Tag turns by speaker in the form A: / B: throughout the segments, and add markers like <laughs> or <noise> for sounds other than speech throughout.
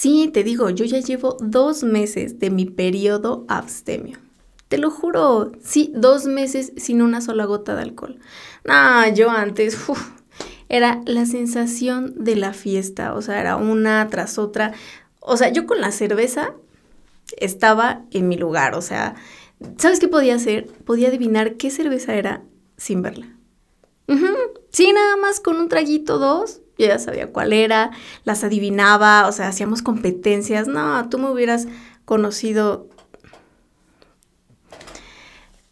A: Sí, te digo, yo ya llevo dos meses de mi periodo abstemio. Te lo juro, sí, dos meses sin una sola gota de alcohol. Ah, yo antes, era la sensación de la fiesta, o sea, era una tras otra. O sea, yo con la cerveza estaba en mi lugar, o sea, ¿sabes qué podía hacer? Podía adivinar qué cerveza era sin verla. Sí, nada más con un traguito, dos, yo ya sabía cuál era, las adivinaba, o sea, hacíamos competencias. No, tú me hubieras conocido.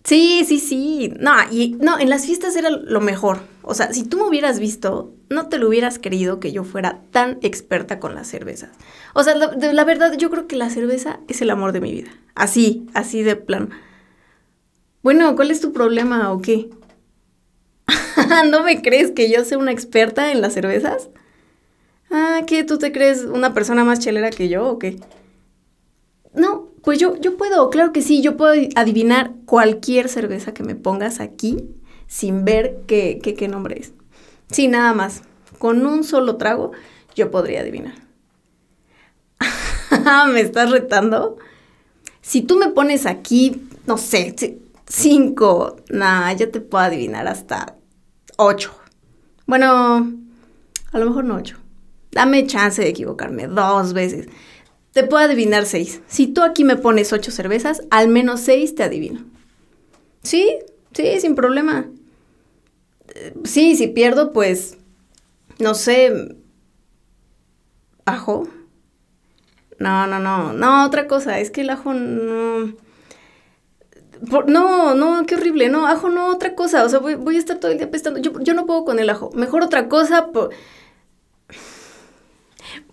A: Sí, sí, sí. No, y no, en las fiestas era lo mejor. O sea, si tú me hubieras visto, no te lo hubieras creído que yo fuera tan experta con las cervezas. O sea, la, la verdad, yo creo que la cerveza es el amor de mi vida. Así, así de plan. Bueno, ¿cuál es tu problema o qué? <laughs> ¿No me crees que yo sea una experta en las cervezas? Ah, ¿qué? ¿Tú te crees una persona más chelera que yo o qué? No, pues yo, yo puedo, claro que sí, yo puedo adivinar cualquier cerveza que me pongas aquí sin ver qué, qué, qué nombre es. Sí, nada más. Con un solo trago yo podría adivinar. <laughs> ¿Me estás retando? Si tú me pones aquí, no sé, cinco, nada, yo te puedo adivinar hasta 8. Bueno, a lo mejor no 8. Dame chance de equivocarme dos veces. Te puedo adivinar 6. Si tú aquí me pones 8 cervezas, al menos 6 te adivino. Sí, sí, sin problema. Sí, si pierdo, pues, no sé, ajo. No, no, no, no, otra cosa, es que el ajo no no, no, qué horrible, no, ajo no, otra cosa, o sea, voy, a estar todo el día pestando, yo, yo, no puedo con el ajo, mejor otra cosa,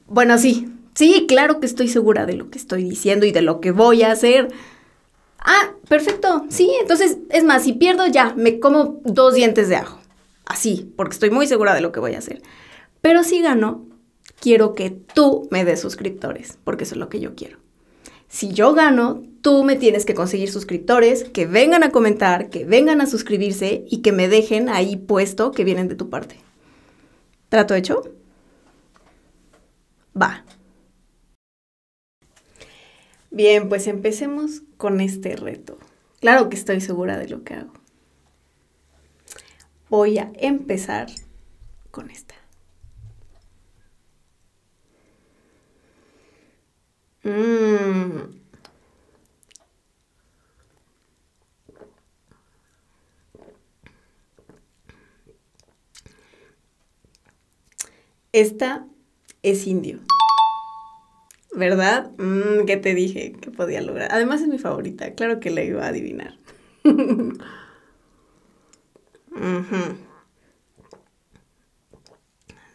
A: bueno, sí, sí, claro que estoy segura de lo que estoy diciendo y de lo que voy a hacer. Ah, perfecto, sí, entonces, es más, si pierdo ya, me como dos dientes de ajo, así, porque estoy muy segura de lo que voy a hacer. Pero si gano, quiero que tú me des suscriptores, porque eso es lo que yo quiero. Si yo gano, tú me tienes que conseguir suscriptores que vengan a comentar, que vengan a suscribirse y que me dejen ahí puesto que vienen de tu parte. ¿Trato hecho? Va. Bien, pues empecemos con este reto. Claro que estoy segura de lo que hago. Voy a empezar con esta. Mm. Esta es indio. ¿Verdad? Mm, ¿Qué te dije que podía lograr? Además es mi favorita, claro que la iba a adivinar. <laughs>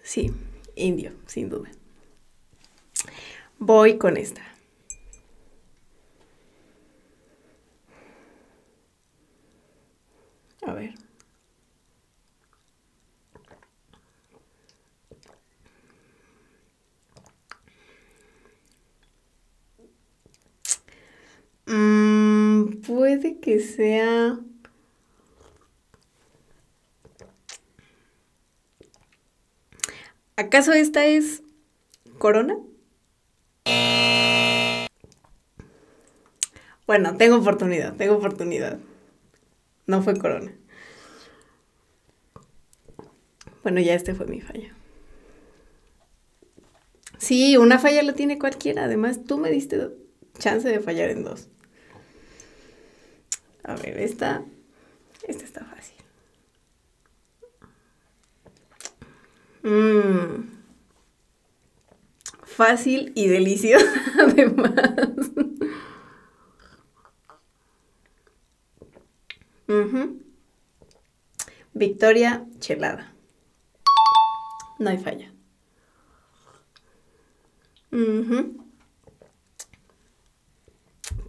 A: Sí, indio, sin duda. Voy con esta. A ver. Mm, puede que sea... ¿Acaso esta es corona? Bueno, tengo oportunidad, tengo oportunidad. No fue corona. Bueno, ya este fue mi falla. Sí, una falla la tiene cualquiera. Además, tú me diste chance de fallar en dos. A ver, esta. Esta está fácil. Mmm. Fácil y deliciosa, <laughs> además. Victoria Chelada. No hay falla.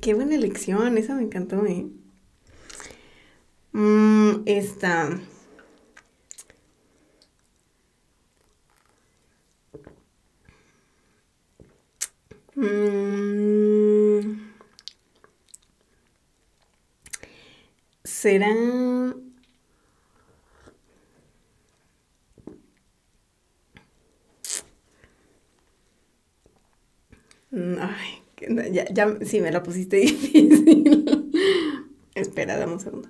A: Qué buena elección, esa me encantó, ¿eh? Mm, esta. Mm. Será... Mm, ay, ya, ya, sí, me la pusiste <laughs> difícil. Espera, dame un segundo.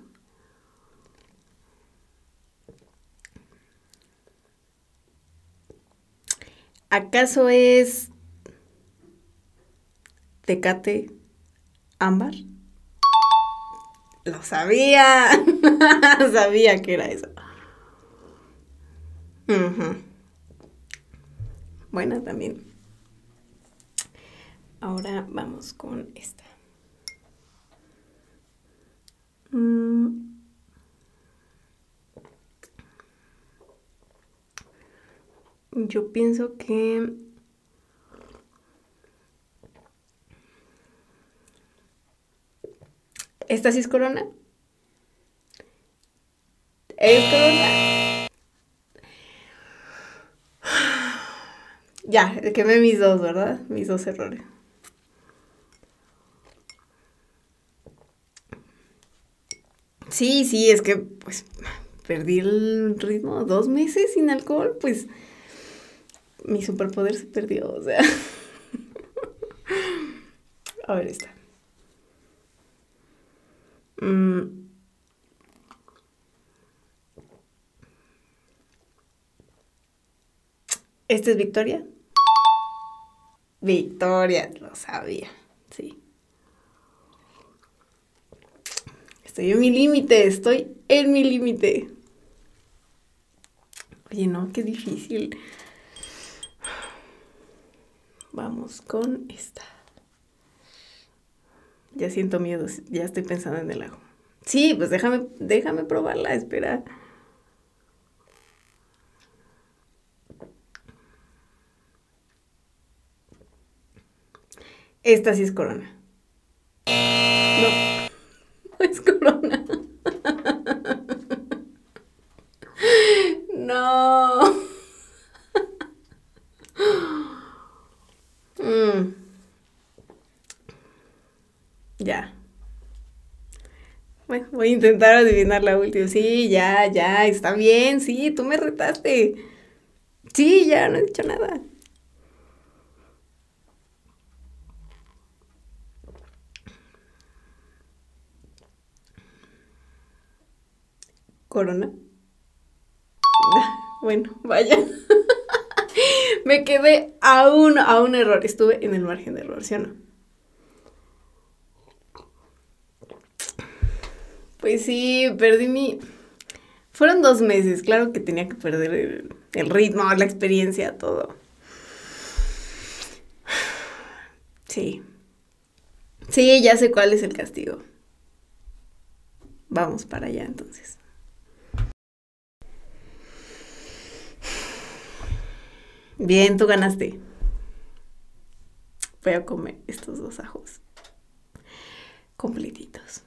A: ¿Acaso es Tecate Ámbar? Lo sabía. <laughs> sabía que era eso. Buena también. Ahora vamos con esta. Mm. Yo pienso que ¿Esta sí es corona? ¿Es corona? Ya, quemé mis dos, ¿verdad? Mis dos errores. Sí, sí, es que pues perdí el ritmo dos meses sin alcohol, pues mi superpoder se perdió, o sea. <laughs> A ver, esta. Mm. ¿Esta es Victoria? Victoria, lo sabía, sí. Estoy en mi límite, estoy en mi límite. Oye, no, qué difícil. Vamos con esta. Ya siento miedo, ya estoy pensando en el ajo. Sí, pues déjame, déjame probarla, espera. Esta sí es corona. No, no es corona. No. Mm. Ya. Bueno, voy a intentar adivinar la última. Sí, ya, ya, está bien, sí, tú me retaste. Sí, ya, no he dicho nada. Corona. <laughs> Bueno, vaya. <laughs> Me quedé a un, a un error. Estuve en el margen de error, ¿sí o no? Pues sí, perdí mi... Fueron dos meses, claro que tenía que perder el, ritmo, la experiencia, todo. Sí. Sí, ya sé cuál es el castigo. Vamos para allá entonces. Bien, tú ganaste. Voy a comer estos dos ajos completitos.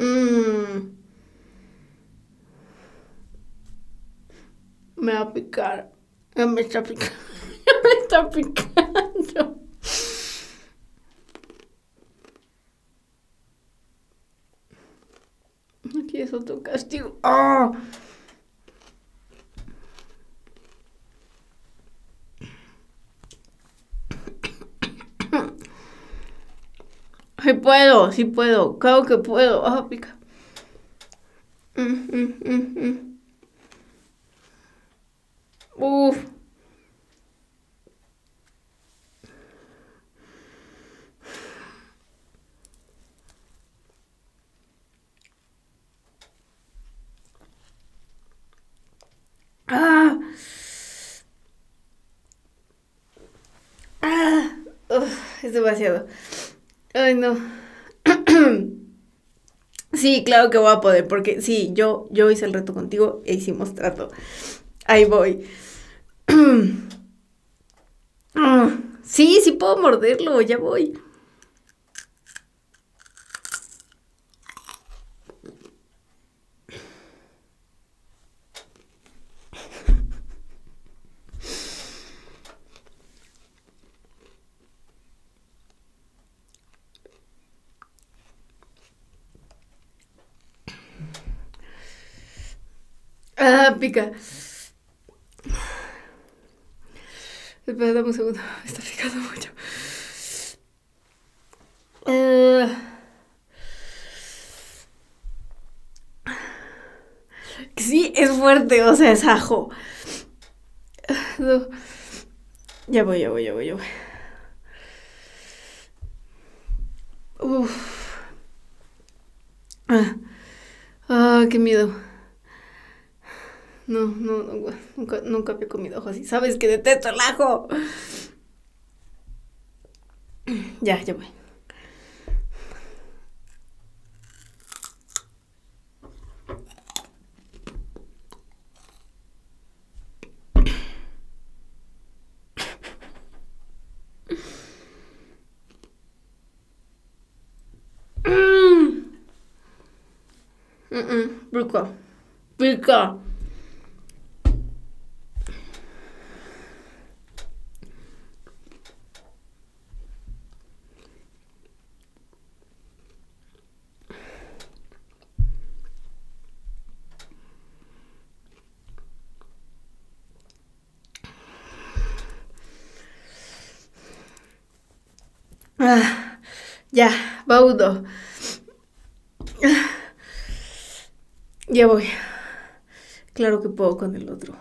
A: Mm. Me va picar. Me está picando. <laughs> Me está picando. Aquí es otro castigo. ¡Oh! Sí puedo, sí puedo. Claro que puedo. Ah, pica. Mm, mm, mm, Uf. Ah. Ah. Es demasiado. Ay, no. <clears throat> Sí, claro que voy a poder, porque sí, yo, yo hice el reto contigo e hicimos trato. Ahí voy. Mm. Ah, sí, sí puedo morderlo, ya voy. Ah, pica. Dame un segundo. <laughs> Me está picando mucho. Eh, sí, es fuerte, o sea, es ajo. Ya voy, ya voy, ya voy, ya voy. Uf. Ah, ah qué miedo. No, no, no, nunca, nunca había comido ajo así. Sabes que detesto el ajo. Ya, ya voy. Pica. Pica. Ah, ya, baudo. Ya voy. Claro que puedo con el otro.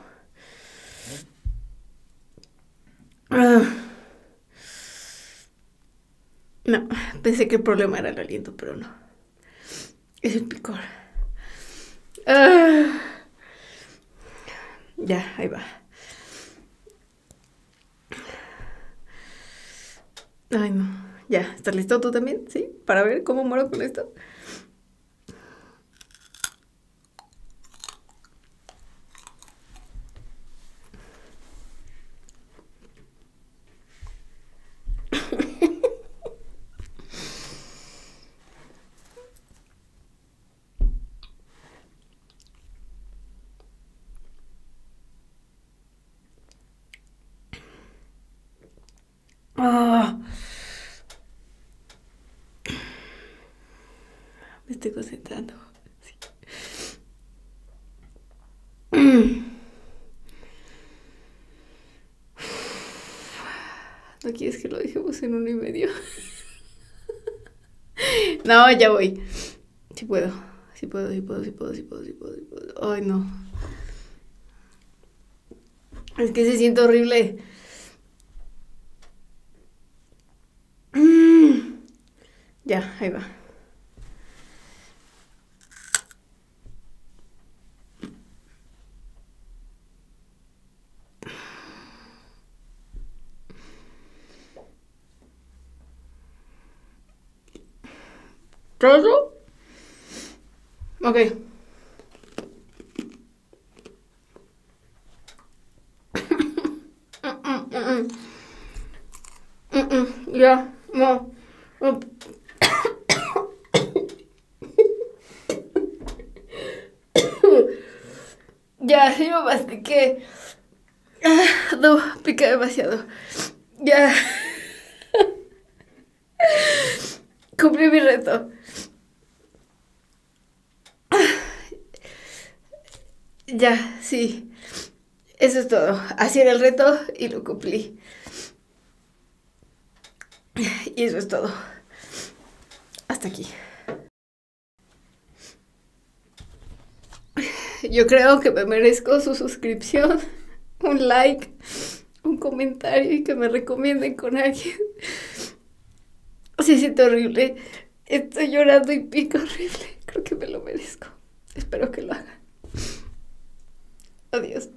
A: Ah. No, pensé que el problema era el aliento, pero no. Es el picor. Ah. Ya, ahí va. Ay, no. Ya, ¿estás listo tú también? ¿Sí? Para ver cómo muero con esto. Ah. Me estoy concentrando. ¿No quieres que lo dejemos en uno y medio? no, ya voy. Si puedo. Si puedo, si puedo, si puedo, si puedo, si puedo, si puedo. Ay, no. Es que se siente horrible. Ya, ahí va. ¿Todo? Ok. Ya, no. Ya, yo mastiqué. Ah, no, pica demasiado. Ya. Cumplí mi reto. Ya, sí. Eso es todo. Así era el reto y lo cumplí. Y eso es todo. Hasta aquí. Yo creo que me merezco su suscripción, un like, un comentario y que me recomienden con alguien. Sí, siento horrible. Estoy llorando y pico horrible. Creo que me lo merezco. Espero que lo hagan. Adiós.